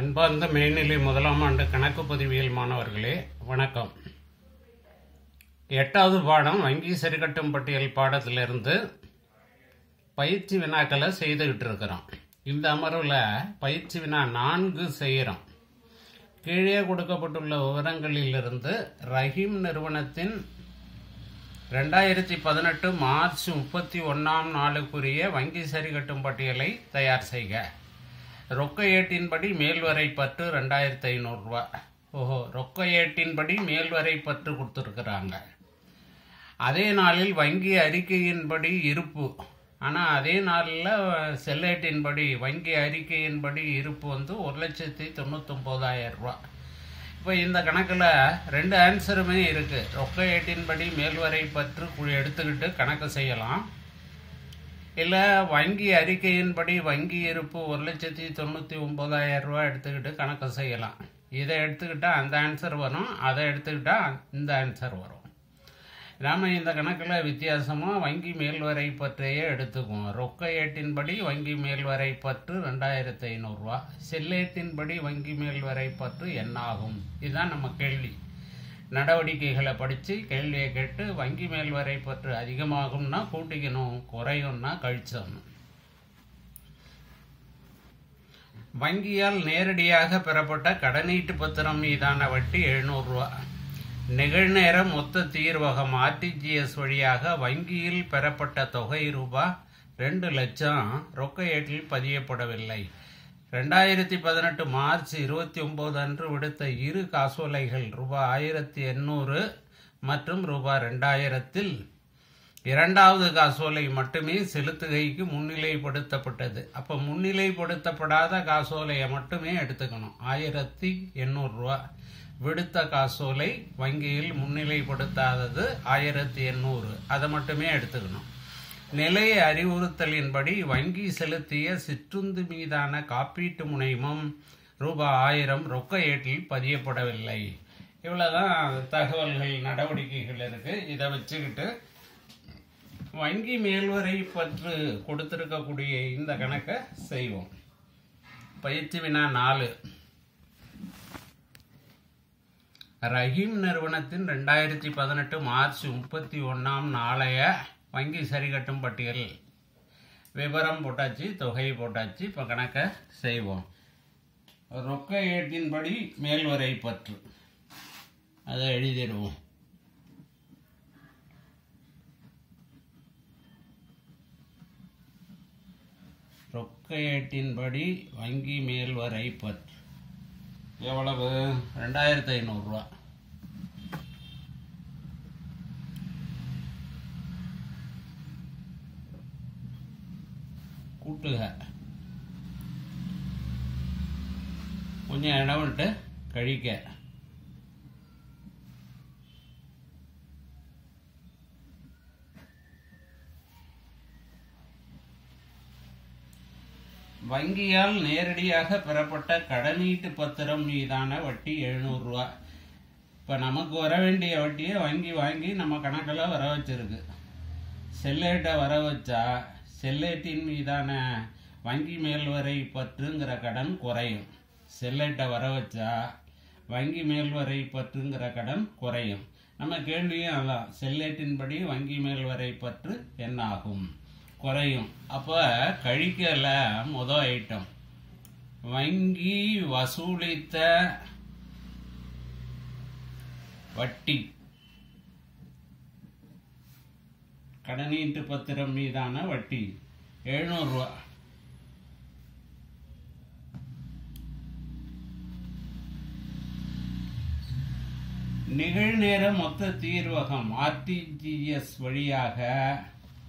அன்பார்ந்த மேல்நிலை முதலாம் ஆண்டு கணக்கு பதிவியல் மாணவர்களே வணக்கம். எட்டாவது பாடம் வங்கி சரிகட்டும் பட்டியல் பாடத்திலிருந்து பயிற்சி வினாக்களை செய்துக்கிட்டு இருக்கிறோம் இந்த அமர்வில் பயிற்சி வினா நான்கு செய்கிறோம். கீழே கொடுக்கப்பட்டுள்ள விவரங்களிலிருந்து ரஹீம் நிறுவனத்தின் ரெண்டாயிரத்தி பதினெட்டு மார்ச் முப்பத்தி ஒன்றாம் நாளுக்குரிய வங்கி சரிகட்டும் பட்டியலை தயார் செய்க. ரொக்க ஏட்டின்படி மேல்வரை பற்று ரெண்டாயிரத்தி ஐநூறுரூவா ஓஹோ ரொக்க ஏட்டின்படி மேல்வரை பற்று கொடுத்துருக்குறாங்க. அதே நாளில் வங்கி அறிக்கையின்படி இருப்பு. ஆனால் அதே நாளில் செல்லேட்டின்படி வங்கி அறிக்கையின்படி இருப்பு வந்து ஒரு லட்சத்தி தொண்ணூத்தொம்போதாயிரம் ரூபா இப்போ இந்த கணக்கில் ரெண்டு ஆன்சருமே இருக்குது ரொக்க ஏட்டின்படி மேல்வரை பற்று எடுத்துக்கிட்டு கணக்கு செய்யலாம். இல்லை வங்கி அறிக்கையின்படி வங்கி இருப்பு ஒரு லட்சத்தி தொண்ணூற்றி ஒம்பதாயிரம் ரூபா எடுத்துக்கிட்டு கணக்கு செய்யலாம். இதை எடுத்துக்கிட்டால் அந்த ஆன்சர் வரும் அதை எடுத்துக்கிட்டால் இந்த ஆன்சர் வரும். நாம் இந்த கணக்கில் வித்தியாசமாக வங்கி மேல்வரை பற்றையே எடுத்துக்குவோம். ரொக்க ஏட்டின்படி வங்கி மேல்வரை பற்று ரெண்டாயிரத்தி ஐநூறுரூவா செல்லேட்டின்படி வங்கி மேல்வரை பற்று என்ன ஆகும் இதுதான் நம்ம கேள்வி. நடவடிக்கைகளை படித்து கேள்வியை கேட்டு வங்கி மேல்வரை பற்று அதிகமாகும்னா கூட்டிக்கணும் குறையும்னா கழிச்சிடணும் வங்கியால் நேரடியாக பெறப்பட்ட கடனீட்டு பத்திரம் மீதான வட்டி எழுநூறுரூவா நிகழ்நேர மொத்த தீர்வகம் ஆர்டிஜிஎஸ் வழியாக வங்கியில் பெறப்பட்ட தொகை ரூபாய் ரெண்டு லட்சம். ரொக்க ஏட்டில் பதியப்படவில்லை. ரெண்டாயிரத்தி பதினெட்டு மார்ச் இருபத்தி ஒம்பது அன்று விடுத்த இரு காசோலைகள் ரூபாய் ஆயிரத்தி எண்ணூறு மற்றும் ரூபாய் ரெண்டாயிரத்தில் இரண்டாவது காசோலை மட்டுமே செலுத்துகைக்கு முன்னிலைப்படுத்தப்பட்டது. அப்போ முன்னிலைப்படுத்தப்படாத காசோலையை மட்டுமே எடுத்துக்கணும். ஆயிரத்தி எண்ணூறுரூவா விடுத்த காசோலை வங்கியில் முன்னிலைப்படுத்தாதது ஆயிரத்தி எண்ணூறு. அதை மட்டுமே எடுத்துக்கணும். நிலைய அறிவுறுத்தலின்படி வங்கி செலுத்திய சிற்றுந்து மீதான காப்பீட்டு முனையமும் ரூபாய் ஆயிரம் ரொக்க ஏட்டில் பதியப்படவில்லை. இவ்வளோதான் தகவல்கள் நடவடிக்கைகள் இருக்குது இதை வச்சுக்கிட்டு வங்கி மேல்வரை பற்று கொடுத்துருக்கக்கூடிய இந்த கணக்கை செய்வோம். பயிற்சி வினா நாலு. ரஹீம் நிறுவனத்தின் ரெண்டாயிரத்தி பதினெட்டு மார்ச் முப்பத்தி ஒன்றாம் நாளைய வங்கி சரிகட்டும் பட்டியல். விவரம் போட்டாச்சு தொகை போட்டாச்சு இப்போ கணக்கை செய்வோம். ரொக்க ஏட்டின்படி மேல்வரை பற்று. அதை எழுதிடுவோம். ரொக்க ஏட்டின்படி வங்கி மேல்வரை பற்று. எவ்வளவு? ரெண்டாயிரத்தி ஐநூறுரூவா கூட்டுக கொஞ்சம் இடம் கழிக்க வங்கியால் நேரடியாக பெறப்பட்ட கடனீட்டு பத்திரம் மீதான வட்டி எழுநூறு ரூபா இப்போ நமக்கு வர வேண்டிய வட்டியை வங்கி வாங்கி நம்ம கணக்கில் வர வச்சிருக்கு செல்லேட்டை வர வச்சா செல்லேட்டின் மீதான வங்கி மேல்வரை பற்றுங்கிற கடன் குறையும். செல்லேட்டை வர வச்சா வங்கி மேல்வரை பற்றுங்கிற கடன் குறையும். நம்ம கேள்வியும் அதான் செல்லேட்டின்படி வங்கி மேல்வரை பற்று என்ன ஆகும் குறையும். அப்போ கழிக்கல முதல் ஐட்டம் வங்கி வசூலித்த வட்டி. கடனீட்டு பத்திரம் மீதான வட்டி. எழுநூறுரூவா நிகழ்நேர மொத்த தீர்வகம் ஆர்டிஜிஎஸ் வழியாக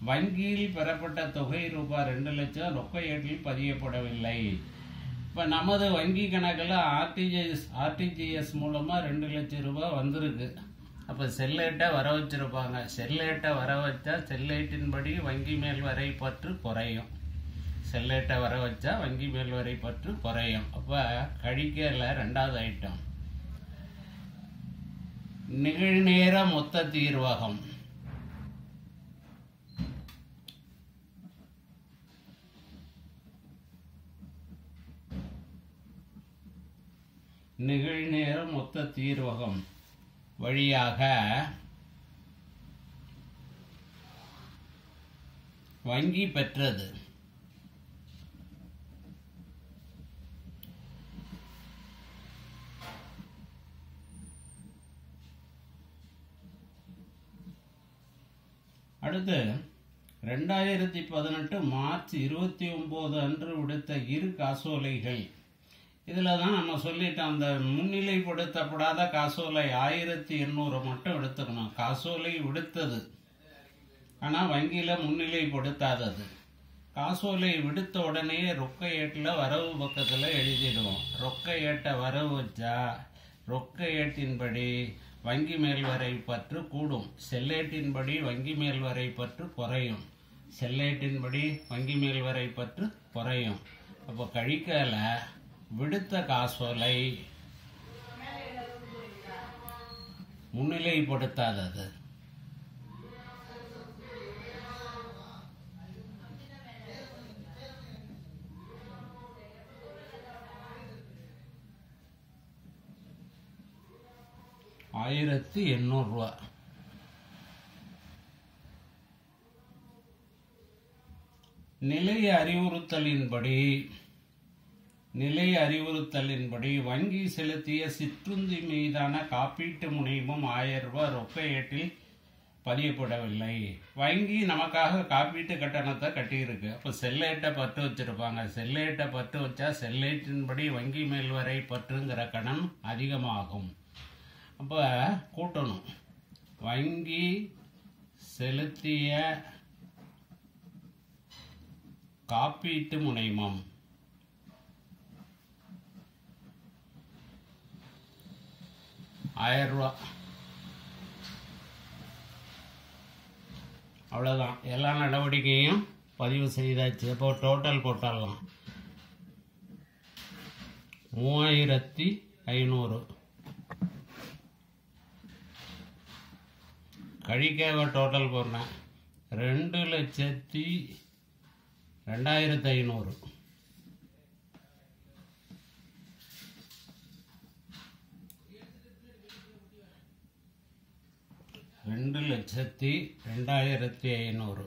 வங்கியில் பெறப்பட்ட தொகை ரூபாய் ரெண்டு லட்சம் ரொக்க ஏட்டில் பதியப்படவில்லை. இப்போ நமது வங்கி கணக்கில் ஆர்டிஜிஎஸ் ஆர்டிஜிஎஸ் மூலமாக ரெண்டு லட்சம் ரூபாய் வந்திருக்கு. அப்போ செல்லேட்டை வர வச்சுருப்பாங்க. செல்லேட்டை வர வச்சா செல்லேட்டின்படி வங்கி மேல் வரை பற்று குறையும். செல்லேட்டை வர வச்சா வங்கி மேல் வரை பற்று குறையும். அப்போ கழிக்கல ரெண்டாவது ஐட்டம் நிகழ்நேர மொத்த தீர்வகம். நிகழ்நேர மொத்த தீர்வகம். வழியாக வங்கி பெற்றது. அடுத்து ரெண்டாயிரத்தி பதினெட்டு மார்ச் இருபத்தி ஒன்பது அன்று விடுத்த இரு காசோலைகள். இதில் தான் நம்ம சொல்லிட்டோம் அந்த முன்னிலைப்படுத்தப்படாத காசோலை ஆயிரத்தி எண்ணூறு மட்டும் எடுத்துக்கணும். காசோலை விடுத்தது. ஆனால் வங்கியில் முன்னிலைப்படுத்தாதது. காசோலை விடுத்த உடனே ரொக்க ஏட்டில் வரவு பக்கத்தில் எழுதிடுவோம். ரொக்க ஏட்டை வரவு வச்சா ரொக்க ஏட்டின்படி வங்கி மேல்வரை பற்று கூடும். செல்லேட்டின்படி வங்கி மேல்வரை பற்று குறையும். செல்லேட்டின்படி வங்கி மேல்வரை பற்று குறையும். அப்போ கழிக்கலை விடுத்த காசோலை முன்னிலைப்படுத்தாதது. ஆயிரத்தி எண்ணூறுரூவா நிலைய அறிவுறுத்தலின்படி நிலை அறிவுறுத்தலின்படி வங்கி செலுத்திய சிற்றுந்தி மீதான காப்பீட்டு முனைவும் ஆயிரம் ரூபாய் ரொக்க ஏட்டில் பதியப்படவில்லை. வங்கி நமக்காக காப்பீட்டு கட்டணத்தை கட்டியிருக்கு. அப்போ செல்லேட்டை பற்று வச்சிருப்பாங்க. செல்லேட்டை பற்று வச்சா செல்லேட்டின்படி வங்கி மேல்வரை பற்றுங்கிற கடன் அதிகமாகும். அப்போ கூட்டணும். வங்கி செலுத்திய காப்பீட்டு முனைமம் ஆயிரம் ரூபா அவ்வளோதான் எல்லா நடவடிக்கையும் பதிவு செய்தாச்சு. இப்போ டோட்டல் போட்டாலாம் மூவாயிரத்தி ஐநூறு. கழிக்காக டோட்டல் போடுறேன். ரெண்டு லட்சத்தி ரெண்டாயிரத்தி ஐநூறு. ரெண்டு லட்சத்தி ரெண்டாயிரத்தி ஐநூறு.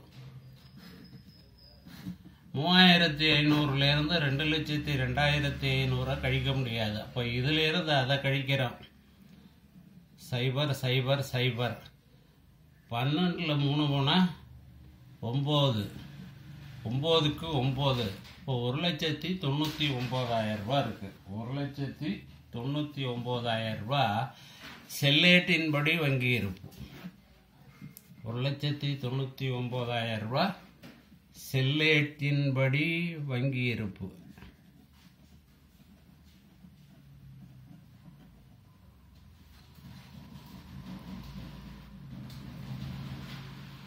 மூவாயிரத்தி ஐநூறுலேருந்து ரெண்டு லட்சத்தி ரெண்டாயிரத்தி ஐநூறை கழிக்க முடியாது. அப்போ இதிலேருந்து அதை கழிக்கிறோம். சைபர் சைபர் சைபர். பன்னெண்டில் மூணு போனால் ஒம்பது. ஒம்போதுக்கு ஒம்பது. இப்போ ஒரு லட்சத்தி தொண்ணூற்றி ஒம்பதாயிரரூபா இருக்குது ஒரு லட்சத்தி தொண்ணூற்றி ஒம்பதாயிரரூபா செல்லேட்டின்படி வங்கி இருப்பு. ஒரு லட்சத்தி தொண்ணூற்றி ஒம்பதாயிரம் ரூபா செல்லேட்டின்படி வங்கி இருப்பு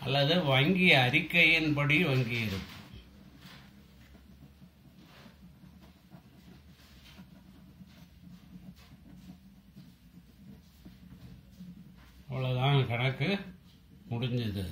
அல்லது வங்கி அறிக்கையின்படி வங்கி இருப்பு அவ்வளோதான் கணக்கு. 오랜 일들.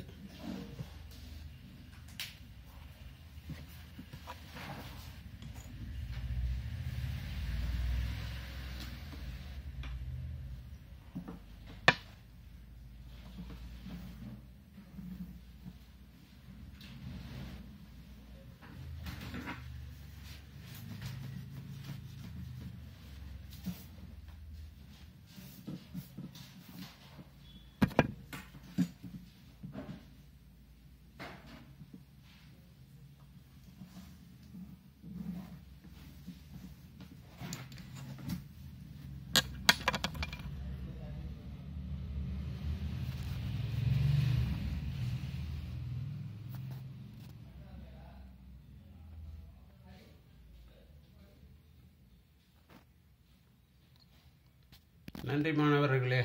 நன்றி மாணவர்களே.